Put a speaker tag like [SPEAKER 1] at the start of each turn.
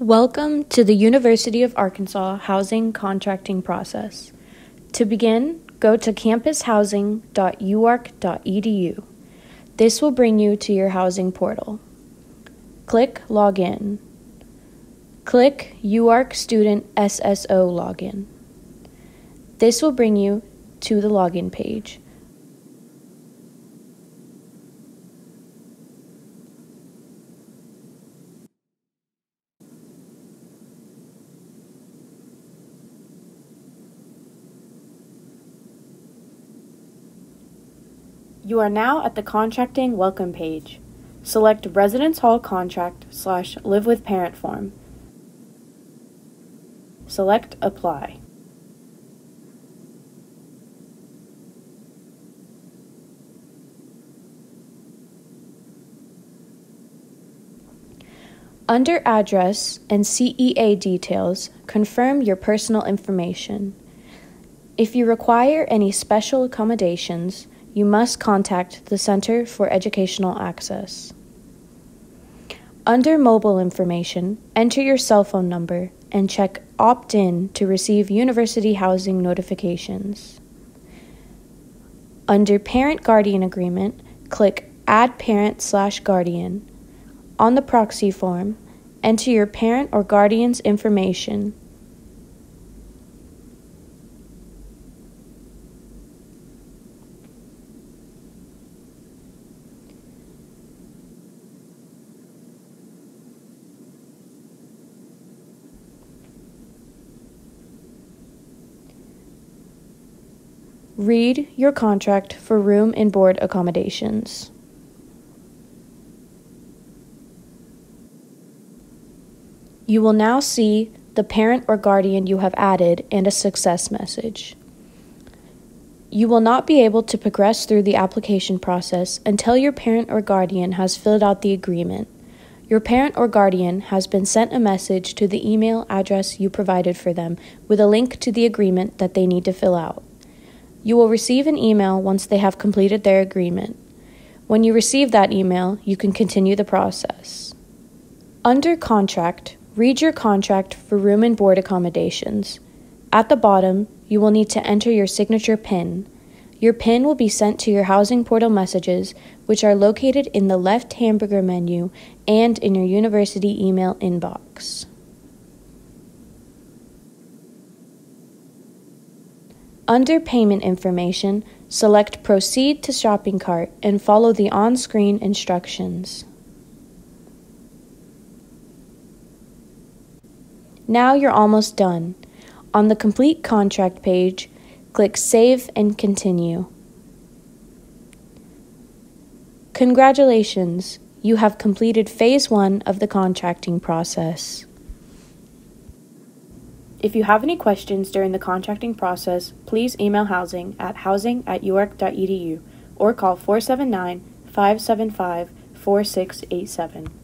[SPEAKER 1] Welcome to the University of Arkansas Housing Contracting Process. To begin, go to campushousing.uark.edu. This will bring you to your housing portal. Click Login. Click UARK Student SSO Login. This will bring you to the login page. You are now at the contracting welcome page. Select Residence Hall Contract slash Live with Parent form. Select Apply. Under Address and CEA Details, confirm your personal information. If you require any special accommodations, you must contact the Center for Educational Access. Under Mobile Information, enter your cell phone number and check Opt in to receive university housing notifications. Under Parent Guardian Agreement, click Add Parent slash Guardian. On the proxy form, enter your parent or guardian's information Read your contract for room and board accommodations. You will now see the parent or guardian you have added and a success message. You will not be able to progress through the application process until your parent or guardian has filled out the agreement. Your parent or guardian has been sent a message to the email address you provided for them with a link to the agreement that they need to fill out. You will receive an email once they have completed their agreement. When you receive that email, you can continue the process. Under Contract, read your contract for room and board accommodations. At the bottom, you will need to enter your signature PIN. Your PIN will be sent to your housing portal messages, which are located in the left hamburger menu and in your university email inbox. Under Payment Information, select Proceed to Shopping Cart and follow the on-screen instructions. Now you're almost done. On the Complete Contract page, click Save and Continue. Congratulations, you have completed Phase 1 of the contracting process. If you have any questions during the contracting process, please email housing at housing at uark.edu or call 479 575 4687.